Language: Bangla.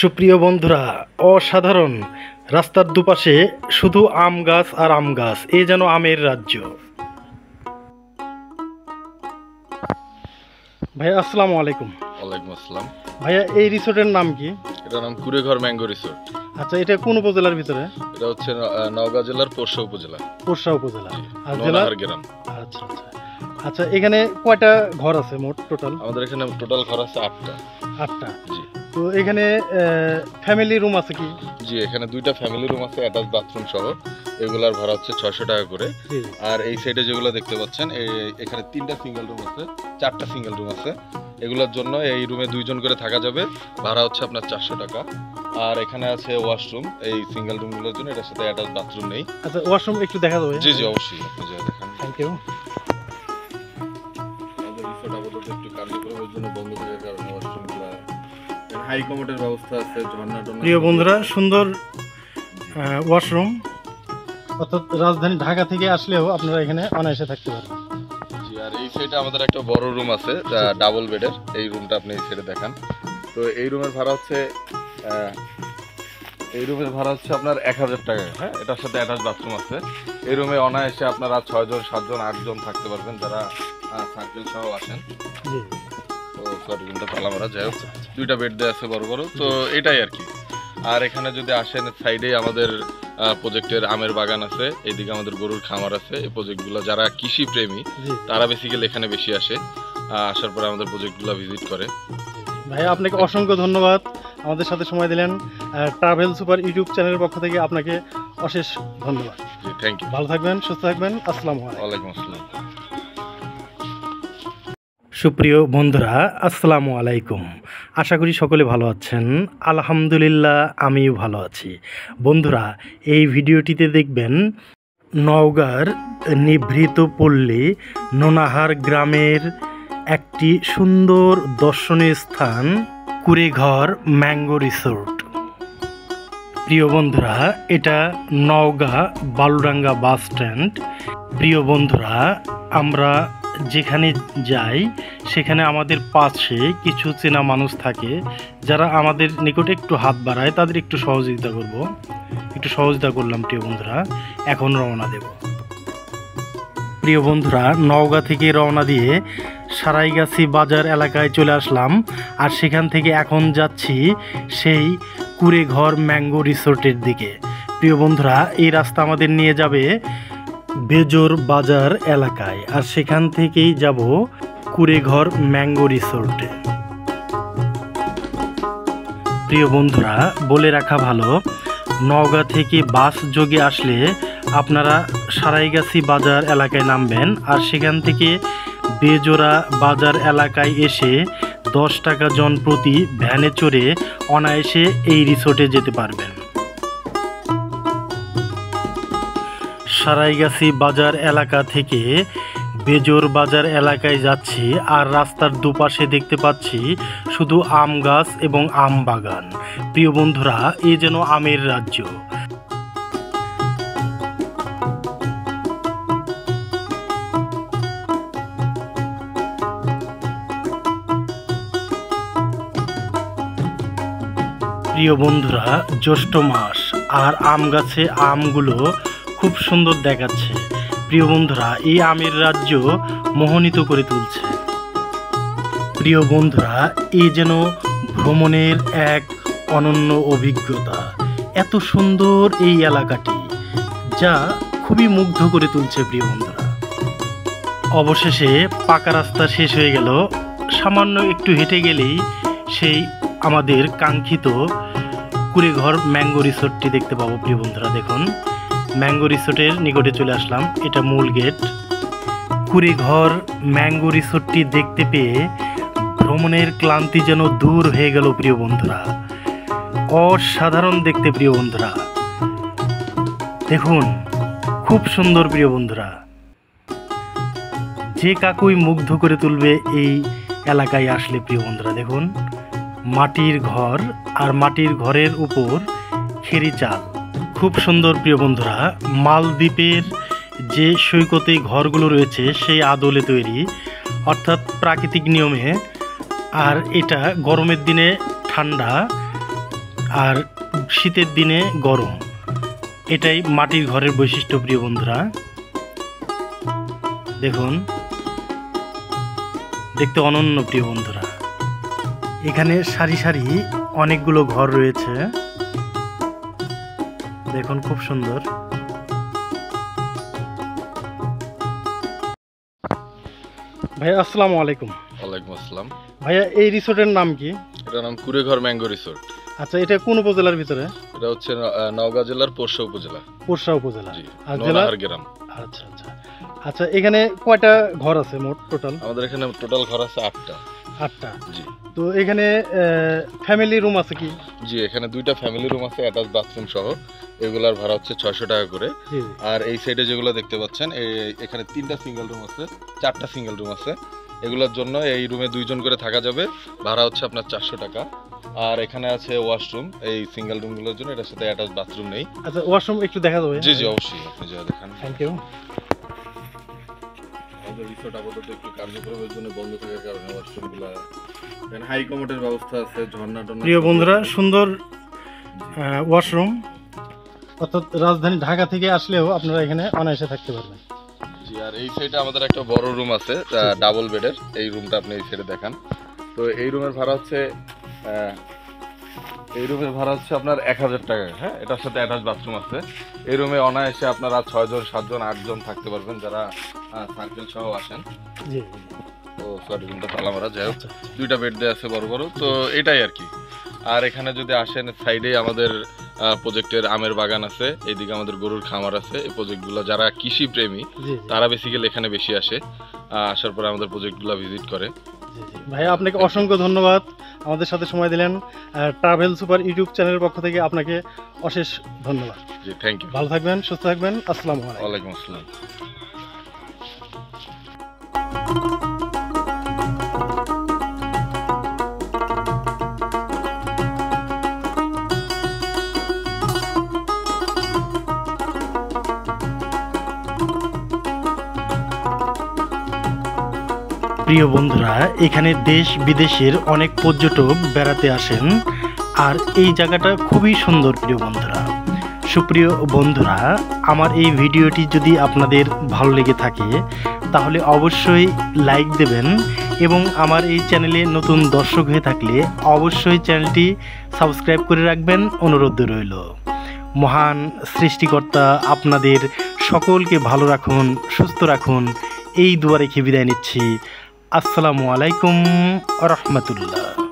সুপ্রিয় বন্ধুরা অসাধারণ। রাস্তার দুপাশে শুধু আম গাছ আর আম গাছ এ যেন আমের রাজ্য। ভাইয়া আসসালামু আলাইকুম। ওয়ালাইকুম আসসালাম। ভাইয়া এই রিসোর্টের নাম কি? এটার নাম কুড়েঘর ম্যাঙ্গো রিসোর্ট। আচ্ছা এটা কোন উপজেলার ভিতরে? এটা হচ্ছে নওগাঁ জেলার পোরশা উপজেলা। পোরশা উপজেলা। আর জেলা? গ্রাম। আচ্ছা আচ্ছা। আচ্ছা এখানে কয়টা ঘর আছে মোট টোটাল আমাদের এখানে টোটাল ঘর আছে আটটা। আটটা। জি। তো এখানে ফ্যামিলি রুম আছে কি? জি এখানে দুইটা ফ্যামিলি রুম আছে অ্যাটাচ বাথরুম সহ। এগুলার ভাড়া হচ্ছে ছয়শো টাকা করে। আর এই সাইডে যেগুলো দেখতে পাচ্ছেন এই- এখানে তিনটা সিঙ্গেল রুম আছে চারটা সিঙ্গেল রুম আছে। এগুলোর জন্য এই রুমে দুইজন করে থাকা যাবে। ভাড়া হচ্ছে আপনার চারশো টাকা। আর এখানে আছে ওয়াশরুম এই সিঙ্গেল রুমগুলোর জন্য এটার সাথে অ্যাটাচ বাথরুম নেই। আচ্ছা ওয়াশরুম একটু দেখা যাবে জি জি অবশ্যই। আপনি যা দেখান। থ্যাংক ইউ আমাদের আপাতত একটু কার্যক্রম ওই জন্য বন্ধ থাকার কারণে ওয়াশরুমগুলো হাই কমোডের ব্যবস্থা আছে ঝর্ণা টর্ণা প্রিয় বন্ধুরা সুন্দর ওয়াশরুম অর্থাৎ রাজধানী ঢাকা থেকে আসলেও আপনারা এখানে অনায়াসে থাকতে পারেন আর এই সাইডে আমাদের একটা বড় রুম আছে ডাবল বেডের এই রুমটা আপনি এই সাইডে দেখান। তো এই রুমের ভাড়া হচ্ছে এই রুমের ভাড়া হচ্ছে আপনার এক হাজার টাকা। হ্যাঁ এটার সাথে অ্যাটাচ বাথরুম আছে। এই রুমে অনায়াসে আপনারা ছয়জন সাতজন আটজন থাকতে পারবেন যারা সার্কেল সহ আসেন জি। তো সরি রুমটা তালা মারা যাই হোক। দুইটা বেড দেওয়া আছে বড় বড় তো এটাই আর কি। আর এখানে যদি আসেন সাইডে আমাদের প্রজেক্টের আমের বাগান আছে এইদিকে আমাদের গরুর খামার আছে। এই প্রজেক্টগুলো যারা কৃষি প্রেমী তারা বেসিক্যালি এখানে বেশি আসে। আসার পরে আমাদের প্রজেক্টগুলো ভিজিট করে। ভাই আপনাকে অসংখ্য ধন্যবাদ। আমাদের সাথে সময় দিলেন। ট্রাভেল সুপার ইউটিউব চ্যানেলের পক্ষ থেকে আপনাকে অশেষ ধন্যবাদ। থ্যাংক ইউ ভালো থাকবেন সুস্থ থাকবেন। আসসালামু আলাইকুম। আসসালাম। সুপ্রিয় বন্ধুরা, আসসালামু আলাইকুম। আশা করি সকলে ভালো আছেন। আলহামদুলিল্লাহ, আমিও ভালো আছি। বন্ধুরা, এই ভিডিওটিতে দেখবেন নওগাঁর নিভৃত পল্লী নোনাহার গ্রামের একটি সুন্দর দর্শনীয় স্থান, কুড়েঘর ম্যাঙ্গো রিসোর্ট। প্রিয় বন্ধুরা, এটা নওগাঁ বালুডাঙ্গা বাস স্ট্যান্ড। প্রিয় বন্ধুরা, আমরা যেখানে যাই, সেখানে আমাদের পাশে কিছু চেনা মানুষ থাকে যারা আমাদের নিকটে একটু হাত বাড়ায়, তাদের একটু সহযোগিতা করব। একটু সহযোগিতা করলাম, প্রিয় বন্ধুরা। এখন রওনা দেব। প্রিয় বন্ধুরা, নওগাঁ থেকে রওনা দিয়ে সারাইগাছি বাজার এলাকায় চলে আসলাম। আর সেখান থেকে এখন যাচ্ছি সেই কুড়েঘর ম্যাঙ্গো রিসোর্টের দিকে। প্রিয় বন্ধুরা, এই রাস্তা আমাদের নিয়ে যাবে বেজোর বাজার এলাকায় আর সেখান থেকেই যাব কুড়েঘর ম্যাঙ্গো রিসোর্টে। প্রিয় বন্ধুরা, বলে রাখা ভালো, নওগাঁ থেকে বাস যোগে আসলে আপনারা সারাইগাছি বাজার এলাকায় নামবেন আর সেখান থেকে বেজোড়া বাজার এলাকায় এসে দশ টাকা জন প্রতি ভ্যানে চড়ে অনায়াসে এই রিসোর্টে যেতে পারবেন। সারাইগাছি বাজার এলাকা থেকে বেজোর বাজার এলাকায় যাচ্ছি আর রাস্তার দুপাশে দেখতে পাচ্ছি শুধু আম গাছ এবং আম বাগান। প্রিয় বন্ধুরা, এ যেন আমের রাজ্য। প্রিয় বন্ধুরা, জ্যৈষ্ঠ মাস আর আম গাছে আমগুলো খুব সুন্দর দেখাচ্ছে। প্রিয় বন্ধুরা, এই আমের রাজ্য মোহনিত করে তুলছে। প্রিয় বন্ধুরা এই যেন ভ্রমণের এক অনন্য অভিজ্ঞতা। এত সুন্দর এই এলাকাটি, যা খুবই মুগ্ধ করে তুলছে প্রিয় বন্ধুরা। অবশেষে পাকা রাস্তা শেষ হয়ে গেল। সামান্য একটু হেঁটে গেলেই সেই আমাদের কাঙ্ক্ষিত কুড়েঘর ম্যাঙ্গো রিসোর্টটি দেখতে পাবো প্রিয় বন্ধুরা, দেখুন। ম্যাঙ্গো রিসোর্টের নিকটে চলে আসলাম। এটা মূল গেট। কুড়েঘর ম্যাঙ্গো রিসোর্টটি দেখতে পেয়ে ভ্রমণের ক্লান্তি যেন দূর হয়ে গেল প্রিয় বন্ধুরা। অসাধারণ দেখতে প্রিয় বন্ধুরা। দেখুন, খুব সুন্দর প্রিয় বন্ধুরা। যে কাকুই মুগ্ধ করে তুলবে এই এলাকায় আসলে প্রিয় বন্ধুরা, দেখুন, মাটির ঘর আর মাটির ঘরের উপর খেরি চাল। খুব সুন্দর প্রিয় বন্ধুরা, মালদ্বীপের যে সৈকতে ঘরগুলো রয়েছে, সেই আদলে তৈরি, অর্থাৎ প্রাকৃতিক নিয়মে, আর এটা গরমের দিনে ঠান্ডা, আর শীতের দিনে গরম। এটাই মাটির ঘরের বৈশিষ্ট্য প্রিয় বন্ধুরা। দেখুন, দেখতে অনন্য প্রিয় বন্ধুরা। এখানে সারি সারি অনেকগুলো ঘর রয়েছে। দেখুন খুব সুন্দর। ভাইয়া আসসালামু আলাইকুম। ওয়ালাইকুম আসসালাম। ভাইয়া এই রিসোর্টের নাম কি? এটার নাম কুড়েঘর ম্যাঙ্গো রিসোর্ট। আচ্ছা এটা কোন উপজেলার ভিতরে? এটা হচ্ছে নওগাঁ জেলার পোরশা উপজেলা। পোরশা উপজেলা। আর জেলা? গ্রাম আচ্ছা আচ্ছা। আচ্ছা এখানে কয়টা ঘর আছে মোট টোটাল? আমাদের এখানে টোটাল ঘর আছে আটটা। আটটা। জি। তো এখানে ফ্যামিলি রুম আছে কি? জি এখানে দুইটা ফ্যামিলি রুম আছে অ্যাটাচ বাথরুম সহ। এগুলার ভাড়া হচ্ছে ছয়শো টাকা করে। আর এই সাইডে যেগুলো দেখতে পাচ্ছেন এখানে তিনটা সিঙ্গেল রুম আছে চারটা সিঙ্গেল রুম আছে। এগুলোর জন্য এই রুমে দুইজন করে থাকা যাবে। ভাড়া হচ্ছে আপনার চারশো টাকা। আর এখানে আছে ওয়াশরুম এই সিঙ্গেল রুমগুলোর জন্য। এটার সাথে অ্যাটাচ বাথরুম নেই। আচ্ছা ওয়াশরুম একটু দেখা যাবে। জি জি অবশ্যই। আপনি যা দেখান। থ্যাংক ইউ আমাদের রিসোর্ট আপাতত একটু কার্যক্রমের জন্য বন্ধ থাকার কারণে ওয়াশরুমগুলো এখানে হাই কমোডের ব্যবস্থা আছে ঝর্ণা টর্ণা প্রিয় বন্ধুরা সুন্দর ওয়াশরুম অর্থাৎ রাজধানী ঢাকা থেকে আসলেও আপনারা এখানে অনায়াসে থাকতে পারবেন। জি আর এই সাইডে আমাদের একটা বড় রুম আছে ডাবল বেডের এই রুমটা আপনি এই সাইডে দেখান। তো এই রুমের ভাড়া হচ্ছে আহ, এই রুমের ভাড়া হচ্ছে আপনার এক হাজার টাকা হ্যাঁ? এটার সাথে অ্যাটাচ বাথরুম আছে। এই রুমে অনায়াসে আপনারা ছয়জন সাতজন আটজন থাকতে পারবেন যারা সার্কেল সহ আসেন। তো সরি রুমটা তালা মারা যাই হোক। দুইটা বেড দেওয়া আছে বড় বড়। তো এটাই আর কি। আর এখানে যদি আসেন সাইডে আমাদের প্রজেক্টের আমের বাগান আছে এইদিকে আমাদের গরুর খামার আছে। এই প্রজেক্টগুলো যারা কৃষি প্রেমী তারা বেসিক্যালি এখানে বেশি আসে। আসার পরে আমাদের প্রজেক্টগুলো ভিজিট করে। ভাইয়া আপনাকে অসংখ্য ধন্যবাদ আমাদের সাথে সময় দিলেন। ট্রাভেল সুপার ইউটিউব চ্যানেলের পক্ষ থেকে আপনাকে অশেষ ধন্যবাদ। জি থ্যাংক ইউ ভালো থাকবেন সুস্থ থাকবেন আসসালামু আলাইকুম। ওয়ালাইকুম আসসালাম। প্রিয় বন্ধুরা, এখানে দেশ বিদেশের অনেক পর্যটক বেড়াতে আসেন। আর এই জায়গাটা খুবই সুন্দর প্রিয় বন্ধুরা। সুপ্রিয় বন্ধুরা, আমার এই ভিডিওটি যদি আপনাদের ভালো লেগে থাকে, তাহলে অবশ্যই লাইক দেবেন এবং আমার এই চ্যানেলে নতুন দর্শক হয়ে থাকলে অবশ্যই চ্যানেলটি সাবস্ক্রাইব করে রাখবেন। অনুরোধ রইল। মহান সৃষ্টিকর্তা, আপনাদের সকলকে ভালো রাখুন, সুস্থ রাখুন। এই দুয়ারে রেখে বিদায় নিচ্ছি। আসসালামু আলাইকুম রহমতুল্লাহ